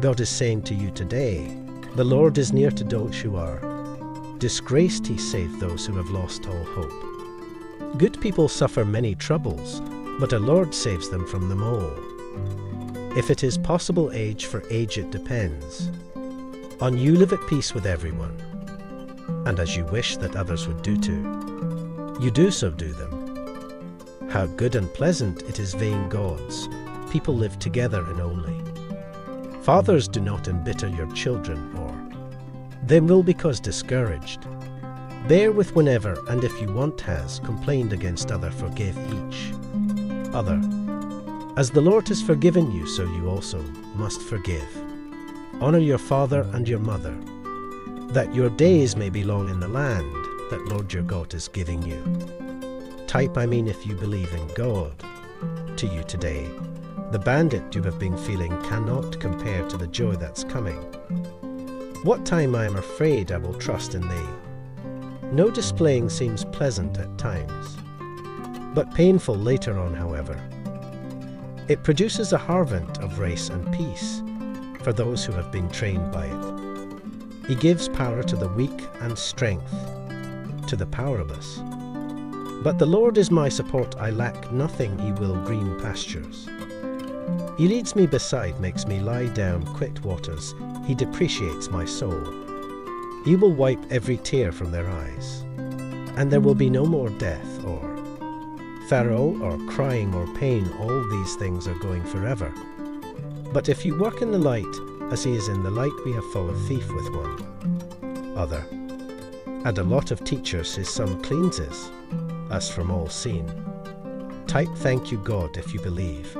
God is saying to you today, the Lord is near to those who are disgraced, he saved those who have lost all hope. Good people suffer many troubles, but a Lord saves them from them all. If it is possible age for age it depends. On you live at peace with everyone, and as you wish that others would do too. You do so do them. How good and pleasant it is vain gods, people live together in only. Fathers do not embitter your children, or they will because discouraged. Bear with whenever, and if you want has, complained against other, forgive each. Other. As the Lord has forgiven you, so you also must forgive. Honour your father and your mother, that your days may be long in the land that Lord your God is giving you. Type, I mean, if you believe in God. To you today, the bandit you have been feeling cannot compare to the joy that's coming. What time I am afraid I will trust in thee. No displaying seems pleasant at times, but painful later on, however. It produces a harvest of race and peace for those who have been trained by it. He gives power to the weak and strength to the powerless. But the Lord is my support, I lack nothing, he will green pastures. He leads me beside, makes me lie down quiet waters, he depreciates my soul. He will wipe every tear from their eyes, and there will be no more death or Pharaoh or crying or pain, all these things are going forever. But if you work in the light, as he is in the light, we have fall a thief with one. Other. And a lot of teachers his son cleanses, as from all seen. Type thank you God if you believe.